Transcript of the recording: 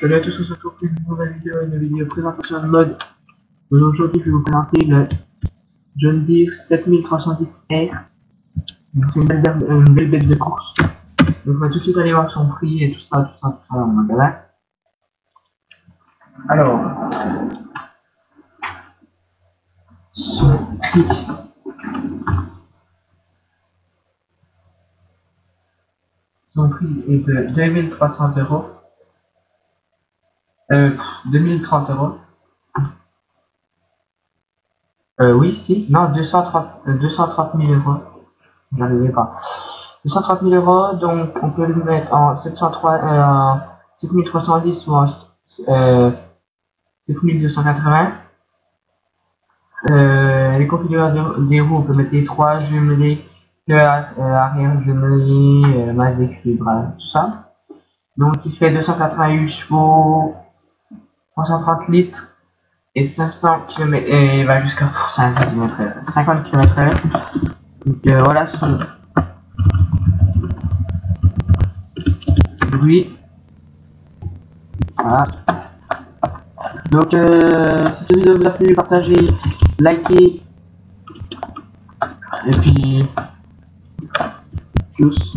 Salut à tous, on se retrouve pour une nouvelle vidéo, une vidéo présentation de mode. Aujourd'hui, je vais vous présenter le John Deere 7310R. Donc, C'est une belle, bête- une belle bête de course. Donc, on va tout de suite aller voir son prix et tout ça, tout ça, tout ça. Alors, son prix. Son prix est de 2300 euros. Euh, 2030 euros. Euh, oui, si. Non, 230, euh, 230 000 euros. J'arrivais pas. 230 000 euros, donc on peut le mettre en 703, euh, en 7310 ou en euh, 7280. Euh, les configurations des roues, on peut mettre les trois jumelés, le euh, arrière jumelé, euh, masse d'équilibre, tout ça. Donc il fait 288 chevaux, 330 litres et 500 km et va jusqu'à 5 km 50 km. Donc euh, voilà son bruit. Voilà. Donc euh, si cette vidéo vous a plu, partagez, likez et puis tchuss.